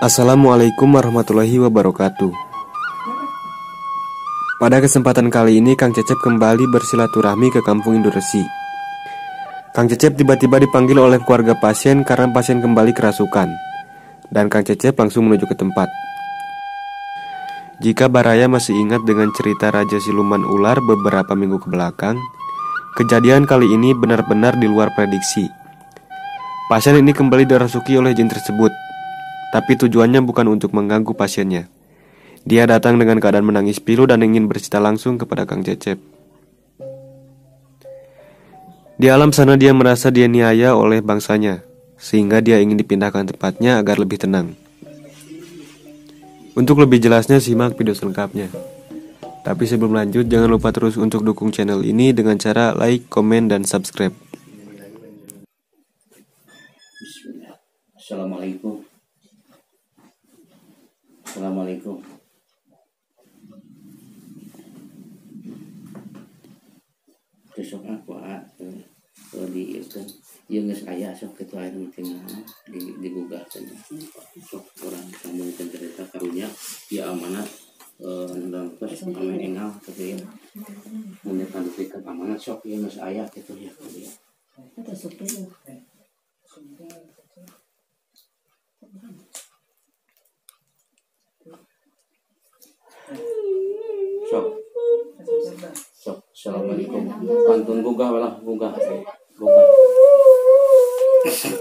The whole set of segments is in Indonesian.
Assalamualaikum warahmatullahi wabarakatuh. Pada kesempatan kali ini Kang Cecep kembali bersilaturahmi ke kampung Indoresi. Kang Cecep tiba-tiba dipanggil oleh keluarga pasien karena pasien kembali kerasukan. Dan Kang Cecep langsung menuju ke tempat. Jika Baraya masih ingat dengan cerita Raja Siluman Ular beberapa minggu ke belakang, kejadian kali ini benar-benar di luar prediksi. Pasien ini kembali dirasuki oleh jin tersebut tapi tujuannya bukan untuk mengganggu pasiennya. Dia datang dengan keadaan menangis pilu dan ingin bercerita langsung kepada Kang Cecep. Di alam sana dia merasa dia niaya oleh bangsanya, sehingga dia ingin dipindahkan tempatnya agar lebih tenang. Untuk lebih jelasnya simak video selengkapnya. Tapi sebelum lanjut, jangan lupa terus untuk dukung channel ini dengan cara like, komen, dan subscribe. Assalamualaikum. Assalamualaikum. Besok aku ah kalau di itu ya nggak saya sok itu air tinggal di digugah saja sok orang kamu itu cerita karunya ya amanat eh dalam terus kami engal tapi ya. Menyekan berikan amanat sok ya nggak saya gitu ya kalau ya. Ada sok. Sok assalamualaikum. Pantun gugah lah gugah gugah sok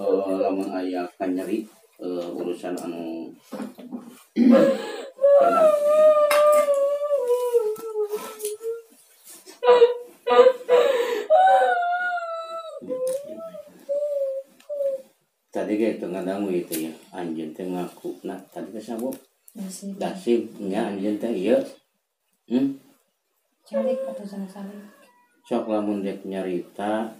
eh, lamun aya kan nyeri eh, urusan anu tenang tadi kayak tengah dangu itu ya. Anjing teh ngaku. Nah tadi teh sabu Masih dasim nya anjing teh iya. Hmm? calik atau sama salik. sok lamun dek nyarita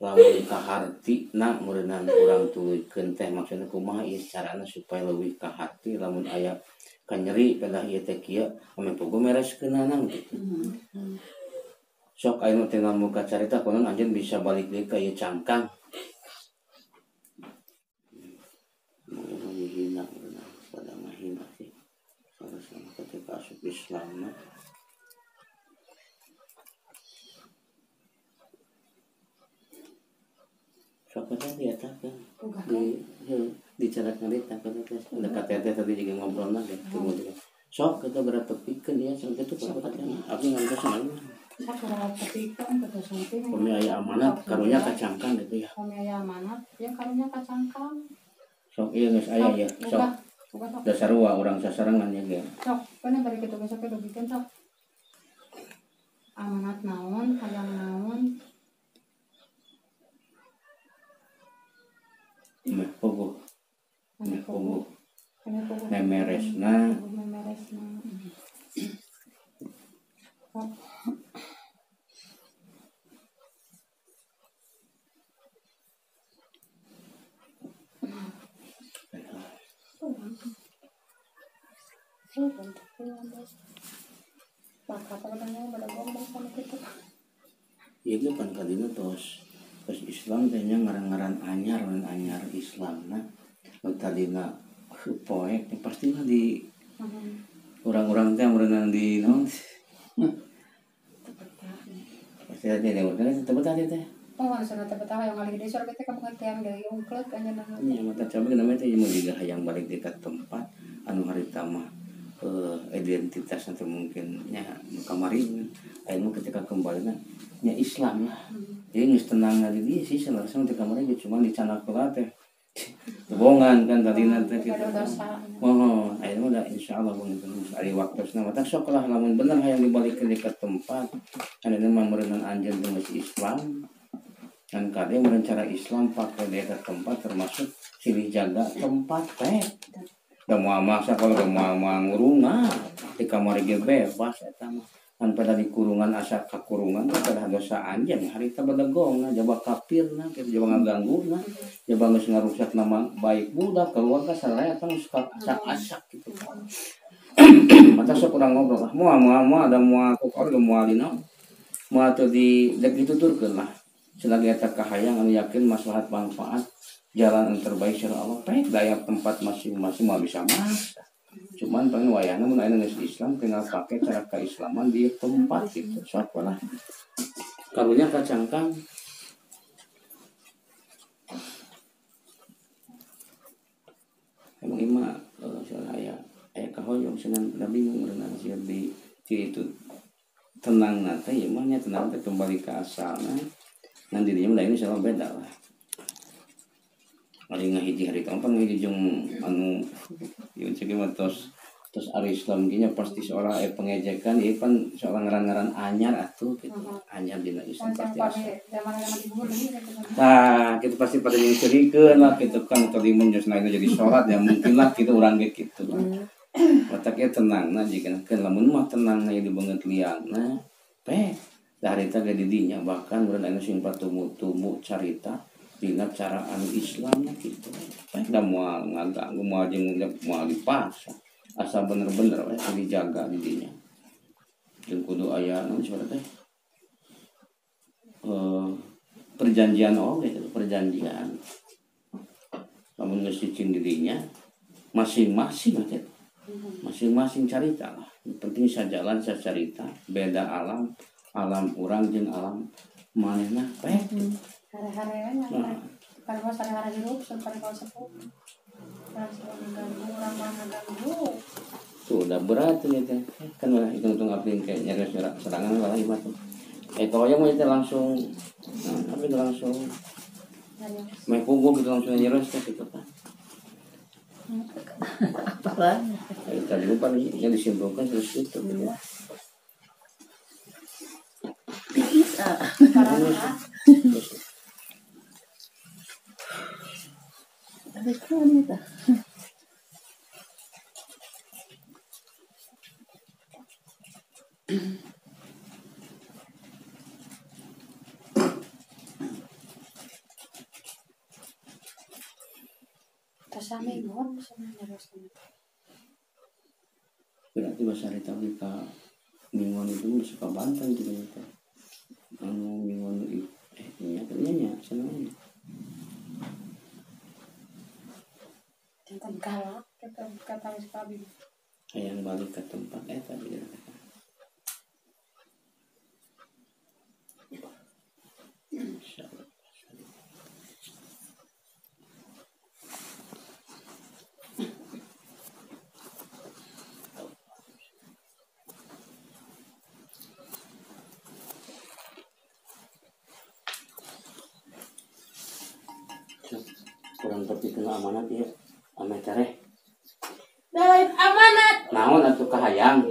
lamun kaharti nak merenang kurang tuluykeun teh maksudnya kumaha ieu carana supaya leuwih kaharti lamun aya kanyeri pada ieu teh kieu ame pogo mereskeun nanang gitu. Sok aya teh muka carita konon anjeun bisa balik deui ka ieu cangkang Mengenai menghina merenang pada menghina sih sama-sama ketika asup Islam mah. Sok tadi ya kan di di cara kan teh dekat teh tadi juga ngobrol lagi kemudian sok kita berapa pikir dia sampai itu tadi aku nggak bisa samping. kami ayah amanat karunya kacangkan itu ya. Kami ayah amanat, ya karunya kacangkang. sok iya nggak ayah ya sok. sok. Dasar wa orang sasarangan ya dia Sok, kena balik itu besok itu bikin sok. Amanat naon, hayang naon, pogo, kena pogo. memeresna Memeresna. Sok. Maka pada ngomong sama kita. itu kan kadina tos tos Islam tehnya ngaran-ngaran anyar dan anyar Islam nah nu tadina poek pasti lah di orang-orang teh merenang di non pasti ada yang udah tempat tadi teh Oh, sana tebetah yang kali gede sore kita kamu ngertian dari ungklet kanya nang. ini mata cabai namanya teh mau juga hayang balik dekat tempat anu hari tamah eh, identitas atau mungkinnya kamari ayo ketika kembali nah nya Islam lah. Jadi nggak tenang di dia sih di kamar aja cuma di canak teh kebohongan kan tadi nanti kita Ada dosa. Oh, ayo udah insya Allah bang itu hari waktu nama tak sok lah namun benar yang dibalik ke dekat tempat. Ada nama merenang anjing dengan Islam. Dan kadang merencana Islam pakai dekat tempat termasuk silih jaga tempat teh udah mau masak kalau mau mau ngurunga di kamar ge bebas eta mah kan pada di kurungan asa kakurungan pada dosa anjing harita badagong na jaba kapir na kita jaba ngaganggu na jaba geus ngarusak nama baik budak keluarga saraya kan suka asak-asak gitu. Mata kurang ngobrol lah mua mua mua ada mua kokor ada mua lino mua tuh di dek itu turkeun lah. Selagi eta kahayang anu yakin maslahat manfaat jalan yang terbaik secara Allah. Baik daya tempat masing-masing mau bisa mas cuman pengen wayana mun aya geus Islam tinggal pakai cara keislaman di tempat gitu. Sok lah. Karunya kacangkang. Emang ima uh, saya aya kahoyong senang da bingung renang sih di itu tenang nanti ya mahnya tenang teh kembali ke asalnya nanti dia mulai ini sama beda lah Ari ngahiji hari kapan ngahiji jeung anu ieu cek tos tos ari Islam gini pasti seorang eh pengejekan ieu pan seorang ngaran-ngaran anyar atuh gitu anyar dina Islam pasti asa gitu. Nah, kita pasti pada yang ceritakan lah gitu kan tadi menjadi nah jadi sholat ya mungkin lah kita orang kayak gitu lah. Otaknya tenang nah jika kan lamun mah tenang nah di banget liang nah teh dari tadi didinya bahkan berada anu sing patumu-tumu cerita dina cara anu Islam nah gitu. Da mau ngaganggu mau jeung mau dipaksa. Asal bener-bener we dijaga didinya. Jeung kudu aya naon sebenarnya teh? Eh, perjanjian oh gitu perjanjian. Namun ngecicin dirinya masing-masing aja masing-masing cerita lah. Yang penting saya jalan saya cerita beda alam alam orang jeung alam manehna teh Hari-hari Nah. Kalau mau hari-hari hidup, sampai kalau sepuh. Kalau selalu mengganggu, orang mana ganggu. tuh udah berat ini teh kan lah hitung hitung apa kayak nyaris nyerak serangan lah lima tuh eh kalau yang mau itu langsung nah, tapi itu langsung main punggung gitu langsung nyeres teh gitu kan. Kayak tadi lupa nih yang disimpulkan terus itu Iya. Parah, ah. Terus, Habis kan itu. Terus sama imun, sama nyerus gitu. berarti bahasa Rita kita mingon itu suka bantan juga itu anu mingon i- eh ternyata senang Tentang kata wis kabin. yang balik ke tempat eh tadi kata. Allah. kurang tapi kena amanat ya careh Dalam amanat. naon atuh kahayang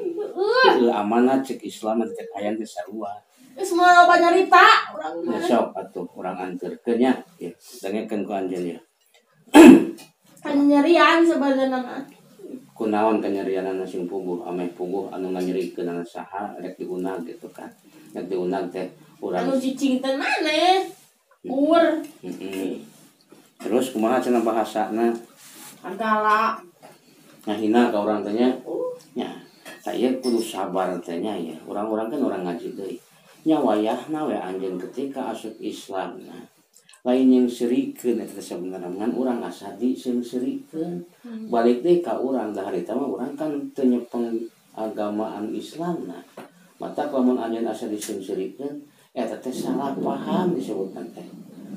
Ieu amanat cek Islam cek hayang teh sarua Semua loba nyarita orang ya mana. sok atuh urang anterkeun nya ya dengekeun ku anjeun ya nyarian sebenarnya mah. kunaon kanyerianan sing puguh ameh puguh anu nganyerikeun anu saha rek diunag gitu kan rek diunag teh urang Anu cicing teh mana? Ur. Heeh. terus kumaha cenah bahasana Agala. ngahina ka urang teh nya nya saya kudu sabar teh nya ya. Orang-orang kan orang ngaji deui. Nya wayahna we anjeun ketika asup Islam nah lain yang serikeun eta sebenarnya ngan urang asa di sing serikeun. Balik deh ka urang dah harita mah urang kan teu nyepeng agamaan Islam nah mata lamun anjeun asa disingserikeun eta teh salah paham disebutkan teh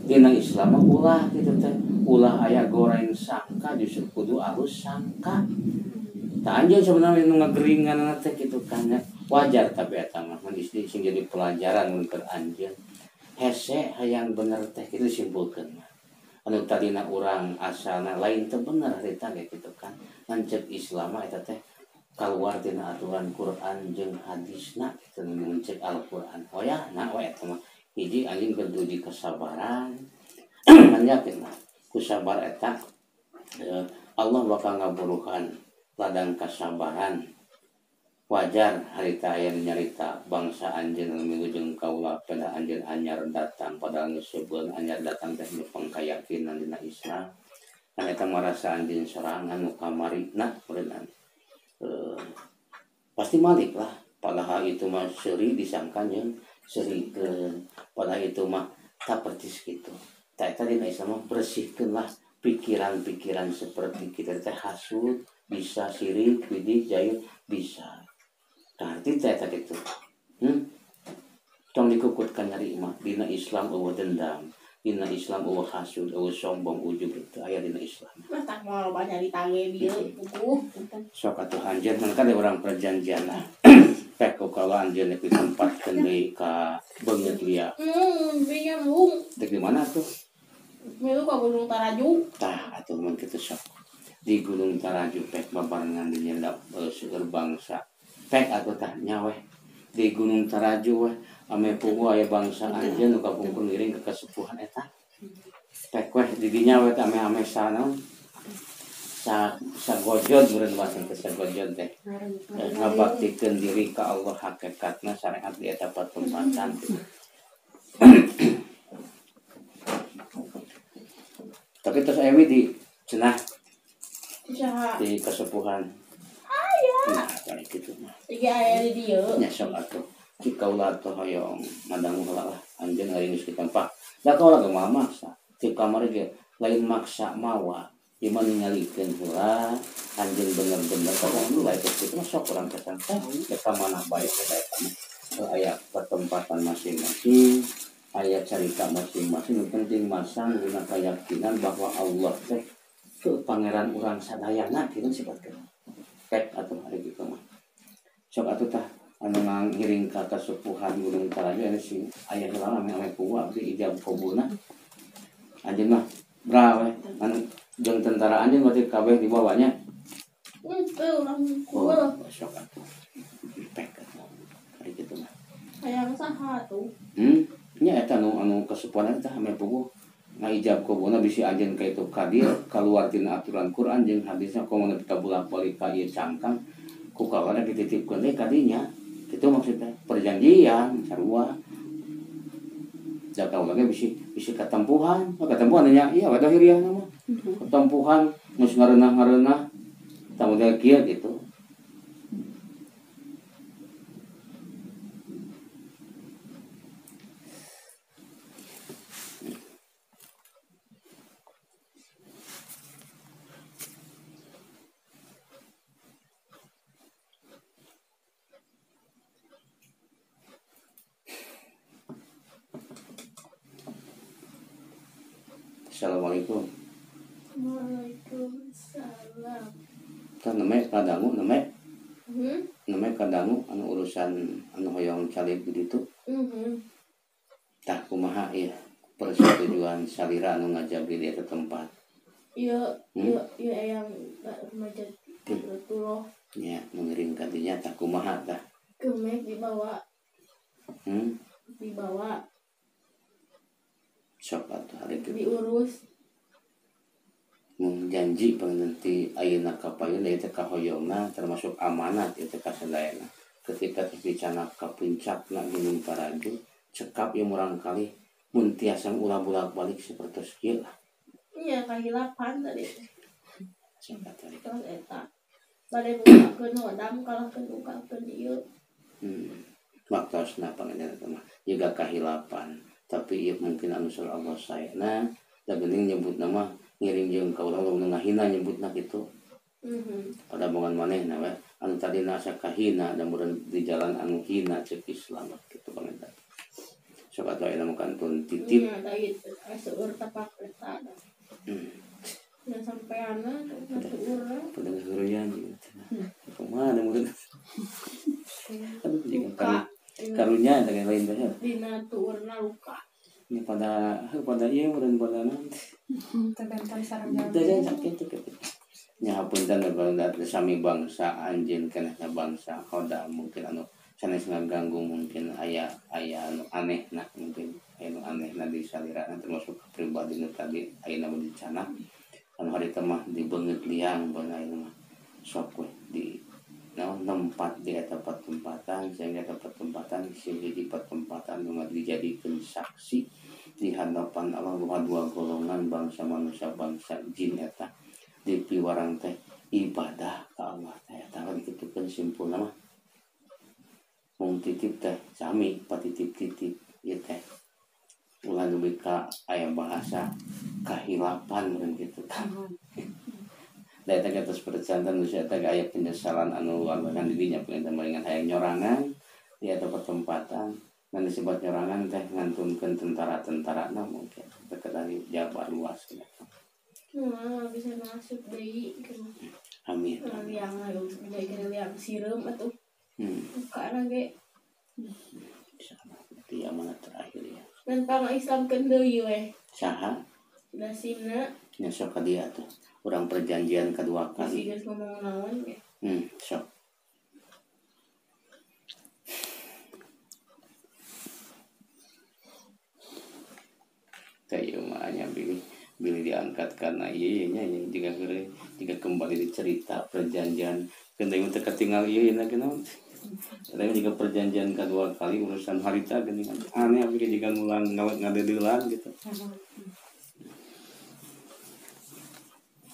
dina Islam ulah gitu teh. Ulah aya goreng sangka justru kudu alus sangka. Tak anjeun sebenarnya nu ngageringan teh gitu kan ya. wajar tapi eta mah istri sing jadi pelajaran mun keur anjeun. Hese hayang bener teh kitu simpulkeun mah. Anu tadina urang asalna lain teh bener harita kayak gitu kan. Ngancet Islam eta teh keluar tina aturan Quran jeung hadisna. Kitu nu mencek Al-Qur'an. Oh ya nah we eta mah hiji anjing di kesabaran. Yakin kusabar eta eh, Allah bakal ngaburuhan ladang kesabaran. Wajar harita aya nu nyarita bangsa anjeun anu wilujeng kaula pada anjeun anyar datang geus sebeul anyar datang teh nu pangkayakinan dina Islam. Kan eta merasa anjeun sorangan nu kamarina berenang eh, pasti malik lah padahal itu mah seri disangkan yang seri ke padahal itu mah tak percis gitu tak eta dina Islam mah bersihkeun lah pikiran-pikiran seperti kita teh hasud bisa sirik bidik jayuk bisa Berarti saya tadi itu. Hmm? Tong dikukutkan nyari mah. Dina Islam eueuh dendam. Dina Islam eueuh hasud, eueuh sombong ujub itu aya dina Islam. Mah tak mau banyak ditage dia buku. Sok atuh anjeun man kan orang perjanjian lah. Pek kok kalau anjeun di tempat kendai ka beungeut lia. Hmm, bingung bung. Di mana tuh? Milu ka Gunung Taraju. Tah atuh mun kitu sok. Di Gunung Taraju pek babarengan di nyendap uh, seueur bangsa. Pek atuh tah nyawe di Gunung Taraju weh ame pugu aya bangsa anjeun nu kapungkur ngiring ke kesepuhan eta. Pek weh di dinya weh ame-ame sana sa sagojod meureun bahasa teh sagojod teh. Eh, ngabaktikeun diri ka Allah hakikatna syariat di eta pertempatan. Tapi terus Ewi di cenah di kesepuhan. Nah, kayak gitu mah. Tiga aya di dieu. nya sok atuh jika ulah tuh hoyong madang ulah lah anjeun ngaringis kita pak da kau lagi mah maksa ti kamar ge lain maksa mawa Iman ningalikeun heula anjeun bener-bener kalau lu lain itu sok urang kesan teh ka mana baik ka eta mah aya pertempatan masing-masing aya cerita masing-masing. Yang penting masang guna keyakinan bahwa Allah teh ke pangeran urang sadayana gitu sifatkeun pek atau hari gitu mah. Sok atuh tah anu ngiring ka kasepuhan Gunung Tarajo anu si aya heula ame ame kuwa abdi ijab kobuna. Anjeun mah we anu jeung tentara anjeun berarti kabeh dibawanya oh sok atuh pek atuh hari gitu mah Hayang saha tuh. hmm? Nya eta anu anu kasepuhan eta ame puguh ngajab kobuna bisi anjeun ka itu kadir keluar tina aturan Quran jeung hadisna komo nepi ka bolak-balik ka ieu cangkang. Ku kawana dititipkeun deui kadinya itu maksudnya perjanjian sarua jaka lagi bisi bisi ketempuhan. Oh, ketempuhan nya iya wadah hiriah nama. Ketempuhan mus ngareunah ngareunah tamu dia gitu Assalamualaikum. Waalaikumsalam. kan namanya kadangu namanya Hmm? namanya kadangu anu urusan anu hoyong calib gitu Mhm. tak kumaha ya persetujuan salira anu ngajab di eta tempat. Iya, Hmm? iya, iya yang remaja Rasulullah ya mengirim kadinya tak kumaha tah. Kemek dibawa. Hmm? Dibawa sok atuh hari itu diurus janji penanti ayeuna kapayun eta kahoyongna termasuk amanat eta kasadayana ketika dibicana ka puncakna gunung Paraju cekap yang murang kali mun tiasa ulah bolak-balik seperti kieu lah. Iya kahilapan tadi. Sok atuh hari itu. terus eta bade bukakeun hodam kalahkeun bukakeun ieu. Hmm. Maktosna pangajaran mah. Juga kahilapan tapi ieu mungkin anu sur Allah sayana da geuning nyebut nama ngiring jeung ka urang urang ngahina nyebutna kitu Mhm. pada omongan manehna we anu tadi nasa kahina dan mudah di jalan anu hina cek Islam gitu pangajaran sok atuh aya kantun titip Iya, tadi seueur tapak eta ada. hmm. Dan sampeana seueur. pada ngeureyan gitu kumaha da mudah aduh jeung Luka. karunya dengan lain bae Dina tuurna luka. ini pada pada iya mudah pada nanti Terbentar sarang jalan. Sakit tuh. Nya hapunten kalau dat sami bangsa anjeun kana bangsa hoda mungkin anu sanes ngaganggu mungkin aya aya anu aneh nah mungkin anu aneh na di salirana termasuk pribadi nu tadi aya nu dicana anu hari teh mah di beungeut liang beun aya mah sok di naon nempat di eta pertempatan sehingga eta pertempatan sehingga di pertempatan nu dijadikan saksi. Di hadapan Allah bahwa dua golongan bangsa manusia bangsa jin eta. Di piwarang teh ibadah ke Allah teh eta dikitukeun simpul nama mung titip teh sami patitip-titip ieu teh. Ulah lebih ka aya bahasa kahilapan meureun kitu kan da eta atas percantan nu eta aya penyesalan anu luar biasa dirinya pengen maringan hayang nyorangan di eta pertempatan dan disebut nyorangan teh ngantunkeun tentara-tentara nah mungkin dekat dari Jawa luas. Nah, bisa masuk ke Amin. liang ayo menjadi liang sirum Hmm. karena ge Itu yang mana terakhir ya. dan pang Islam deui we Saha dasina nya sok ka dia tuh. Orang perjanjian kedua kali. ge Hmm, sok. Kayak makanya pilih pilih diangkat karena iya nya yang jika kere jika kembali dicerita perjanjian kena yang ketinggal iya iya kenapa tapi jika perjanjian kedua kali urusan harita gini kan aneh tapi jika ngulang ngawet ngadedelan gitu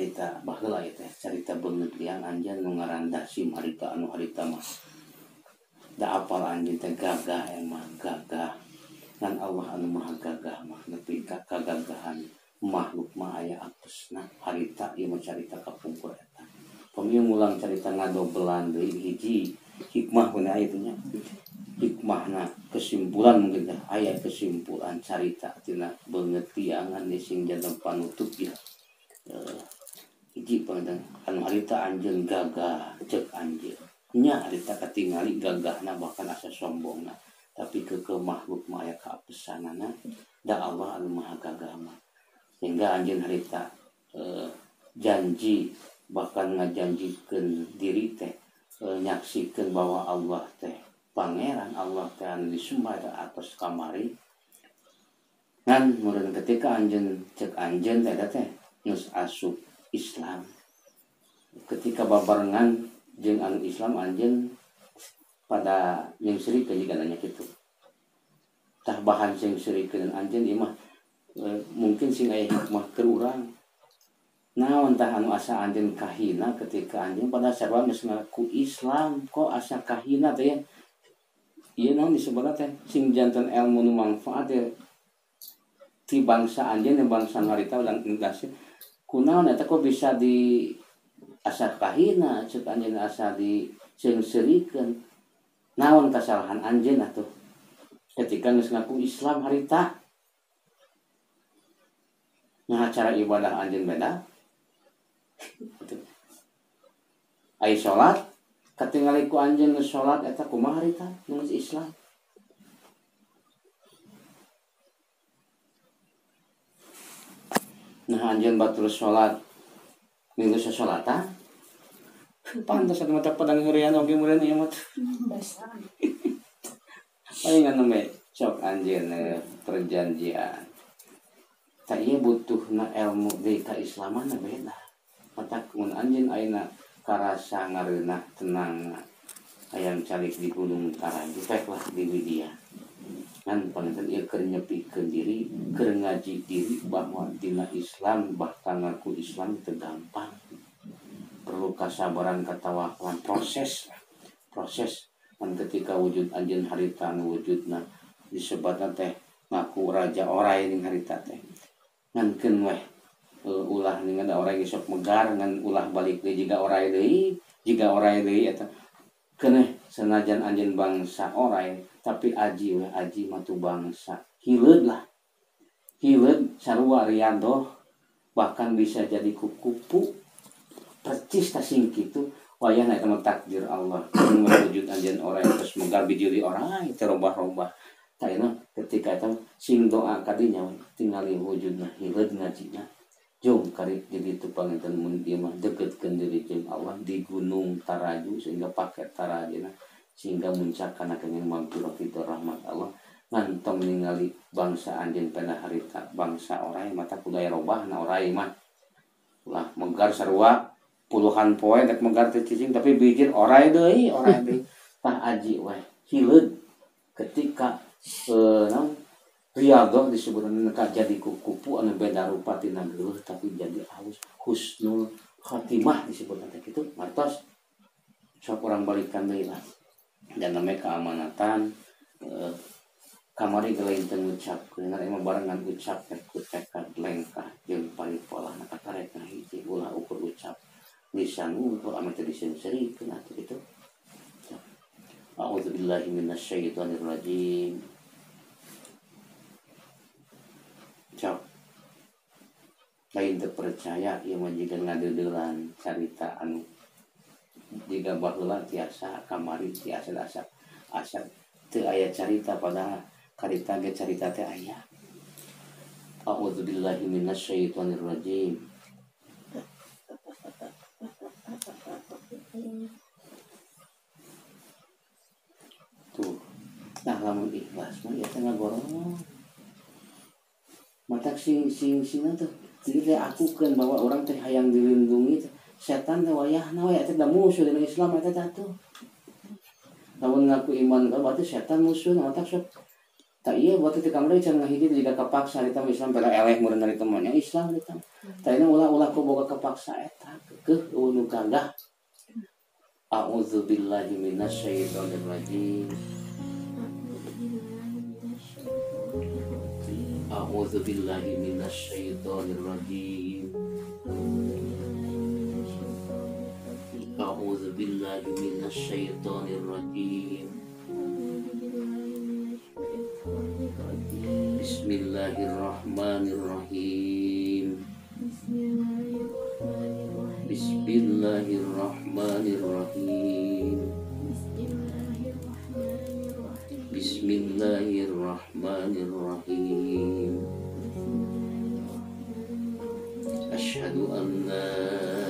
Ieu cerita baheula ieu teh cerita beungeut liang anjeun nu ngaran Dasim harita anu harita mah. Da apal anjeun teh gagah emang gagah. Dan Allah anu maha gagah mah nepi ka kagagahan makhluk mah aya apesna harita ieu mah carita kapungkur eta. Pamieu mulang carita ngadobelan deui hiji hikmah pun aya nya. Hikmahna kesimpulan mungkin teh aya kesimpulan carita tina beungeut tiangan di sing janten panutup ya. Eh, hiji pangdang anu harita anjeun gagah cek anjeun nya harita katingali gagahna bahkan asa sombongna tapi ke makhluk mah aya kaapesanana da Allah anu maha gagah mah. Sehingga anjeun harita eh, janji bahkan ngajanjikeun diri teh eh, nyaksikeun bahwa Allah teh pangeran Allah teh anu disembah da atas kamari. Kan kemudian ketika anjen cek anjen teh teh nus asup Islam. Ketika babarengan jeung anu Islam anjen pada yang serikeun juga nanya gitu tah bahan sing serikeun anjen ieu mah eh, mungkin sing aya hikmah keur urang. Naon tah anu asa anjen kahina ketika anjen pada sarwa geus ngaku Islam kok asa kahina teh ya? Ieu naon disebutna teh? Sing janten ilmu nu manfaat ya. Ti bangsa anjeun dan bangsa ngarita dan indasi kunaon eta kok bisa di asa kahina cek anjeun asa di sing serikeun naon kesalahan anjeun atuh? Ketika geus ngaku Islam harita nah cara ibadah anjeun beda. Ai salat katingali ku anjeun salat eta kumaha harita geus Islam nah anjeun batur salat minggu salat ah pantas ada mata pedang hurian oke murid ya mut paling kan nama sok anjeun eh, perjanjian tak iya butuh na ilmu di keislaman na beda mata mun anjeun aina karasa ngareunah tenang ayam calik di gunung karang dipek lah di widya kan panten ieu keur nyepikeun diri keur ngaji diri bahwa dina Islam bahkan ngaku Islam itu gampang. Perlu kesabaran ketawakuan proses proses. Kan ketika wujud anjeun harita nu wujudna disebutna teh ngaku raja orai ning harita teh. Ngankeun weh eh, ulah ning ada orai ge sok megar ngan ulah balik deui jiga orai deui jiga orai deui eta. Keneh senajan anjeun bangsa orai tapi aji we aji matu bangsa. Hileud lah. Hileud sarua riado bahkan bisa jadi kukupu percis tasing kitu wayah na itu takdir Allah. Wujud anjeun orang terus menggabi diri orang itu robah-robah. Taina ketika itu sing doa kadinya tinggali wujudna hileud ngajina jom kari jadi itu panginten mun ieu mah deketkeun diri jeung Allah di gunung Taraju sehingga pakai tarajina sehingga muncak kana kenging magfirah itu rahmat Allah. Ngantong ningali bangsa anjeun pada harita bangsa orai mata kudaya robah na orai mah. Lah megar sarua puluhan poe dek megar teh cicing tapi bijir orai deui orai deui. Tah aji we hileud ketika eh naon? Riaga disebutkan neka jadi kupu anu beda rupa tina tapi jadi halus husnul khatimah disebutkan teh kitu martos sok orang balikan deui lah dan namanya keamanatan eh, kamari gelain teu ngucap keungar emang barengan ucap teh ku tekad lengkah jeung paripola na katarek na hiji ulah ukur ucap. Lisan untuk amat teu disenserikeun atuh kitu A'udzu billahi minasyaitonir rajim cok. Lain terpercaya yang menjadi ngadedelan cerita anu jika bahula tiasa kamari tiasa asa asa teu aya cerita padahal karita ge cerita teh aya. A'udzu billahi minasyaitonir rajim. Tuh nah lamun ikhlas mah ya tengah gorong mata sing sing sing tuh jadi teh aku kan bahwa orang teh hayang dilindungi teh. Setan teh wayahna we teh da musuh dina Islam eta teh tuh. Lamun ngaku iman ka berarti setan musuh na otak sok tak iya buat itu kamera can ngahiji jika kepaksa di tamu Islam pada eleh murid dari temannya Islam di tamu tapi ulah ulah ku boga kepaksa eta ke unu kagah A'udzu billahi minasyaitonir rajim A'udzu billahi minasyaitonir rajim أعوذ بالله من الشيطان الرجيم. بسم الله الرحمن الرحيم. بسم الله الرحمن الرحيم. بسم الله الرحمن الرحيم. أشهد أن لا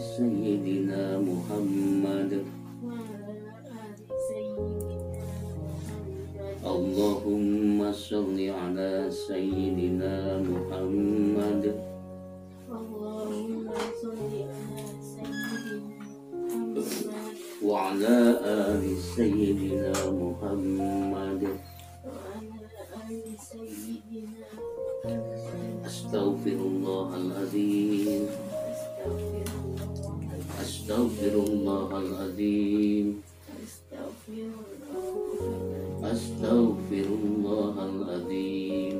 ali sayyidina Muhammad Allahumma shalli ala sayyidina Muhammad wa ala ali sayyidina Muhammad أستغفر الله العظيم. أستغفر الله العظيم.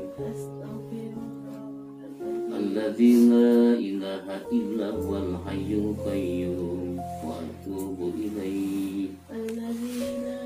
الذي لا إله إلا هو الحي القيوم. وأتوب إليه. الذي لا